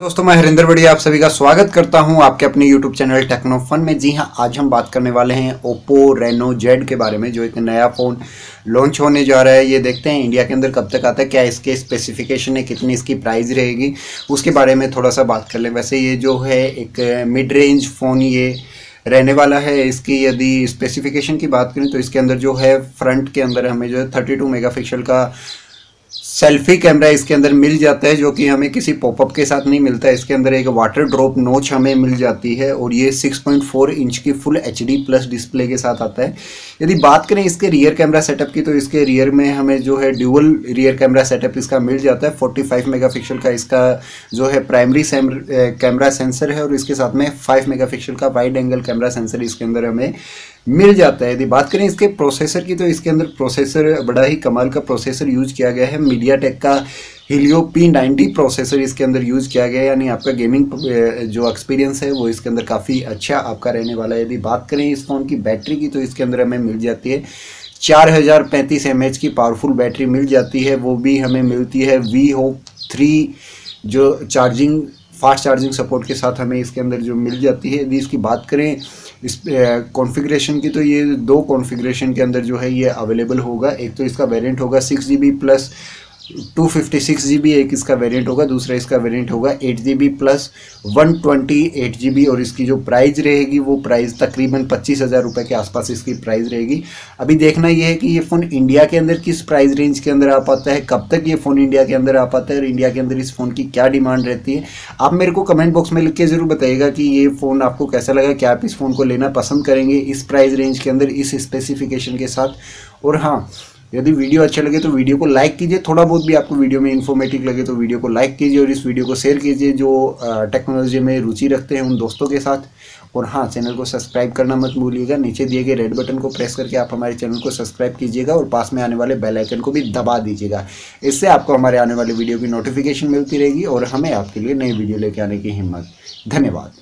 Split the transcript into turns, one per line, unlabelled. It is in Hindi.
दोस्तों, मैं हरिंदर बड़ी आप सभी का स्वागत करता हूँ आपके अपने YouTube चैनल टेक्नो फन में। जी हाँ, आज हम बात करने वाले हैं Oppo, Reno, Z के बारे में, जो एक नया फ़ोन लॉन्च होने जा रहा है। ये देखते हैं इंडिया के अंदर कब तक आता है, क्या इसके स्पेसिफिकेशन है, कितनी इसकी प्राइस रहेगी, उसके बारे में थोड़ा सा बात कर लें। वैसे ये जो है एक मिड रेंज फ़ोन ये रहने वाला है। इसकी यदि स्पेसिफिकेशन की बात करें तो इसके अंदर जो है फ्रंट के अंदर हमें जो है थर्टी टू का सेल्फी कैमरा इसके अंदर मिल जाता है जो कि हमें किसी पॉपअप के साथ नहीं मिलता है। इसके अंदर एक वाटर ड्रॉप नोच हमें मिल जाती है और ये 6.4 इंच की फुल एचडी प्लस डिस्प्ले के साथ आता है। यदि बात करें इसके रियर कैमरा सेटअप की तो इसके रियर में हमें जो है ड्यूअल रियर कैमरा सेटअप इसका मिल जाता है। 45 मेगापिक्सल का इसका जो है प्राइमरी कैमरा सेंसर है और इसके साथ में 5 मेगापिक्सल का वाइड एंगल कैमरा सेंसर इसके अंदर हमें मिल जाता है। यदि बात करें इसके प्रोसेसर की तो इसके अंदर प्रोसेसर बड़ा ही कमाल का प्रोसेसर यूज़ किया गया है। मीडिया टेक का हिलियो पी नाइन्टी प्रोसेसर इसके अंदर यूज़ किया गया है। यानी आपका गेमिंग जो एक्सपीरियंस है, वो इसके अंदर काफ़ी अच्छा आपका रहने वाला है। यदि बात करें इस फ़ोन की बैटरी की तो इसके अंदर हमें मिल जाती है चार हज़ार पैंतीस एम एच की पावरफुल बैटरी मिल जाती है। वो भी हमें मिलती है। वी होप थ्री जो चार्जिंग फास्ट चार्जिंग सपोर्ट के साथ हमें इसके अंदर जो मिल जाती है। यदि इसकी बात करें इस कॉन्फ़िगरेशन की तो ये दो कॉन्फ़िगरेशन के अंदर जो है ये अवेलेबल होगा। एक तो इसका वेरिएंट होगा six G B plus two fifty six G B एक इसका वेरिएंट होगा, दूसरा इसका वेरिएंट होगा eight G B plus one twenty eight G B और इसकी जो प्राइस रहेगी वो प्राइस तकरीबन पच्चीस हज़ार रुपये के आसपास इसकी प्राइस रहेगी। अभी देखना ये है कि ये फ़ोन इंडिया के अंदर किस प्राइस रेंज के अंदर आ पाता है, कब तक ये फ़ोन इंडिया के अंदर आ पाता है और इंडिया के अंदर इस फ़ोन की क्या डिमांड रहती है। आप मेरे को कमेंट बॉक्स में लिख के ज़रूर बताइएगा कि ये फ़ोन आपको कैसा लगा, क्या आप इस फ़ोन को लेना पसंद करेंगे इस प्राइस रेंज के अंदर, इस स्पेसिफिकेशन के साथ। और हाँ यदि वीडियो अच्छा लगे तो वीडियो को लाइक कीजिए। थोड़ा बहुत भी आपको वीडियो में इन्फॉर्मेटिव लगे तो वीडियो को लाइक कीजिए और इस वीडियो को शेयर कीजिए जो टेक्नोलॉजी में रुचि रखते हैं उन दोस्तों के साथ। और हाँ चैनल को सब्सक्राइब करना मत भूलिएगा। नीचे दिए गए रेड बटन को प्रेस करके आप हमारे चैनल को सब्सक्राइब कीजिएगा और पास में आने वाले बेल आइकन को भी दबा दीजिएगा। इससे आपको हमारे आने वाले वीडियो की नोटिफिकेशन मिलती रहेगी और हमें आपके लिए नई वीडियो लेके आने की हिम्मत। धन्यवाद।